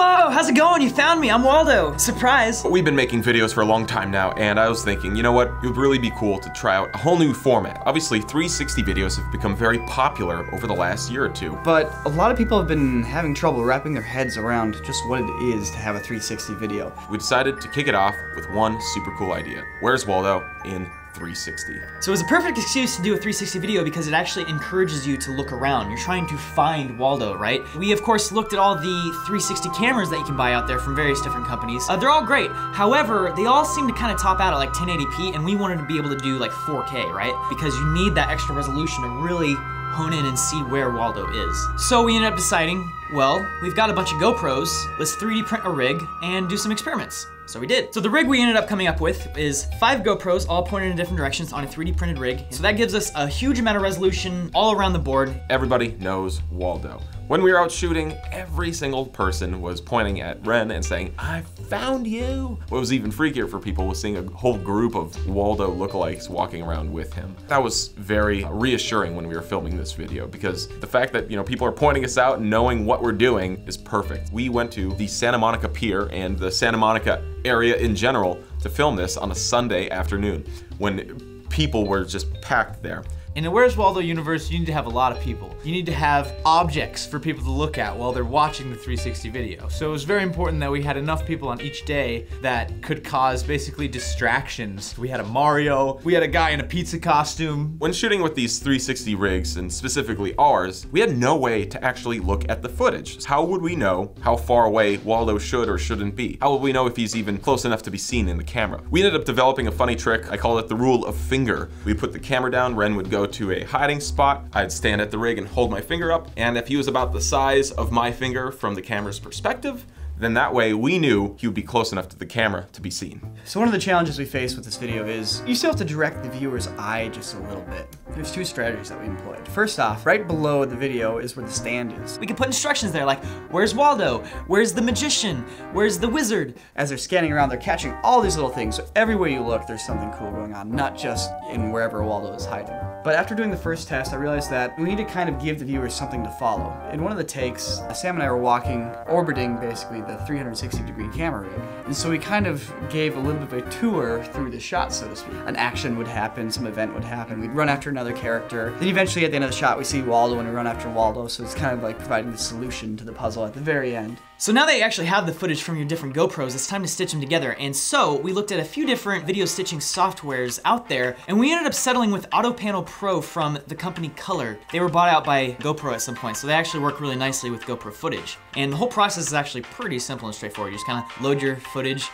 Whoa, how's it going? You found me. I'm Waldo. Surprise. We've been making videos for a long time now, and I was thinking, you know what? It would really be cool to try out a whole new format. Obviously, 360 videos have become very popular over the last year or two. But a lot of people have been having trouble wrapping their heads around just what it is to have a 360 video. We decided to kick it off with one super cool idea. Where's Waldo in 360. So it was a perfect excuse to do a 360 video because it actually encourages you to look around. You're trying to find Waldo, right? We of course looked at all the 360 cameras that you can buy out there from various different companies. Uh, they're all great. However, they all seem to kind of top out at like 1080p and we wanted to be able to do like 4K, right? Because you need that extra resolution to really hone in and see where Waldo is. So we ended up deciding, well, we've got a bunch of GoPros, let's 3D print a rig and do some experiments. So we did. So the rig we ended up coming up with is five GoPros all pointed in different directions on a 3D printed rig. So that gives us a huge amount of resolution all around the board. Everybody knows Waldo. When we were out shooting, every single person was pointing at Ren and saying, I found you. What was even freakier for people was seeing a whole group of Waldo lookalikes walking around with him. That was very reassuring when we were filming this video because the fact that, you know, people are pointing us out knowing what we're doing is perfect. We went to the Santa Monica Pier and the Santa Monica area in general to film this on a Sunday afternoon when people were just packed there. In the Where's Waldo universe, you need to have a lot of people. You need to have objects for people to look at while they're watching the 360 video. So it was very important that we had enough people on each day that could cause basically distractions. We had a Mario, we had a guy in a pizza costume. When shooting with these 360 rigs, and specifically ours, we had no way to actually look at the footage. How would we know how far away Waldo should or shouldn't be? How would we know if he's even close enough to be seen in the camera? We ended up developing a funny trick. I call it the rule of finger. We put the camera down, Ren would go to a hiding spot. I'd stand at the rig and hold my finger up. And if he was about the size of my finger from the camera's perspective, then that way we knew he would be close enough to the camera to be seen. So one of the challenges we face with this video is you still have to direct the viewer's eye just a little bit. There's two strategies that we employed. First off, right below the video is where the stand is. We can put instructions there like, where's Waldo? Where's the magician? Where's the wizard? As they're scanning around, they're catching all these little things. So everywhere you look, there's something cool going on, not just in wherever Waldo is hiding. But after doing the first test, I realized that we need to kind of give the viewers something to follow. In one of the takes, Sam and I were walking, orbiting basically the 360 degree camera rig. And so we kind of gave a little bit of a tour through the shot, so to speak. An action would happen, some event would happen, we'd run after another character. Then eventually at the end of the shot, we see Waldo and we run after Waldo, so it's kind of like providing the solution to the puzzle at the very end. So now that you actually have the footage from your different GoPros, it's time to stitch them together. And so we looked at a few different video stitching softwares out there, and we ended up settling with AutoPano Pro from the company Kolor. They were bought out by GoPro at some point, so they actually work really nicely with GoPro footage. And the whole process is actually pretty simple and straightforward. You just kind of load your footage,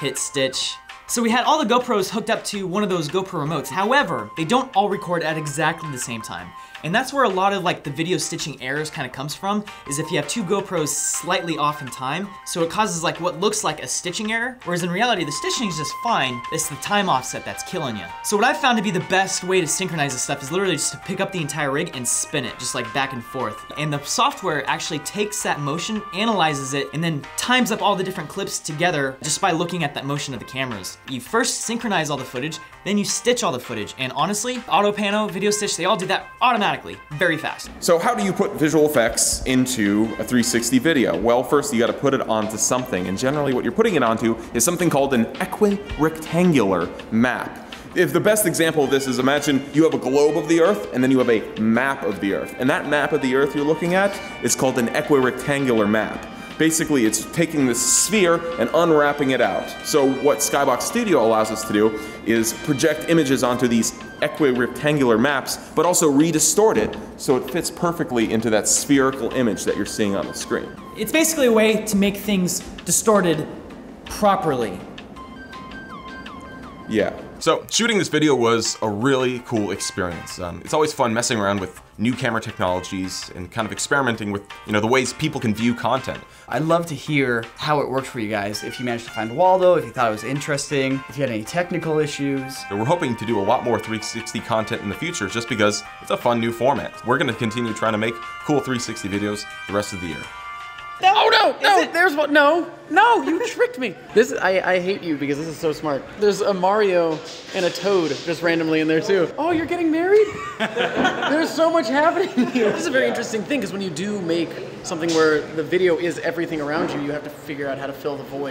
hit stitch, so we had all the GoPros hooked up to one of those GoPro remotes. However, they don't all record at exactly the same time. And that's where a lot of like the video stitching errors kind of comes from, is if you have two GoPros slightly off in time, so it causes like what looks like a stitching error, whereas in reality the stitching is just fine, it's the time offset that's killing you. So what I've found to be the best way to synchronize this stuff is literally just to pick up the entire rig and spin it, just like back and forth. And the software actually takes that motion, analyzes it, and then times up all the different clips together just by looking at that motion of the cameras. You first synchronize all the footage, then you stitch all the footage, and honestly, AutoPano, Video Stitch, they all do that automatically, very fast. So how do you put visual effects into a 360 video? Well, first you gotta put it onto something, and generally what you're putting it onto is something called an equirectangular map. If the best example of this is imagine you have a globe of the earth and then you have a map of the earth. And that map of the earth you're looking at is called an equirectangular map. Basically, it's taking this sphere and unwrapping it out. So what Skybox Studio allows us to do is project images onto these equirectangular maps, but also redistort it so it fits perfectly into that spherical image that you're seeing on the screen. It's basically a way to make things distorted properly. Yeah. So shooting this video was a really cool experience. Um, it's always fun messing around with new camera technologies and kind of experimenting with you know the ways people can view content. I'd love to hear how it worked for you guys. If you managed to find Waldo, if you thought it was interesting, if you had any technical issues. We're hoping to do a lot more 360 content in the future just because it's a fun new format. We're gonna continue trying to make cool 360 videos the rest of the year. Oh no, no, there's what no, no, you tricked me. This I, I hate you because this is so smart. There's a Mario and a Toad just randomly in there too. Oh, you're getting married? there's so much happening here. This is a very interesting thing because when you do make something where the video is everything around you. You have to figure out how to fill the void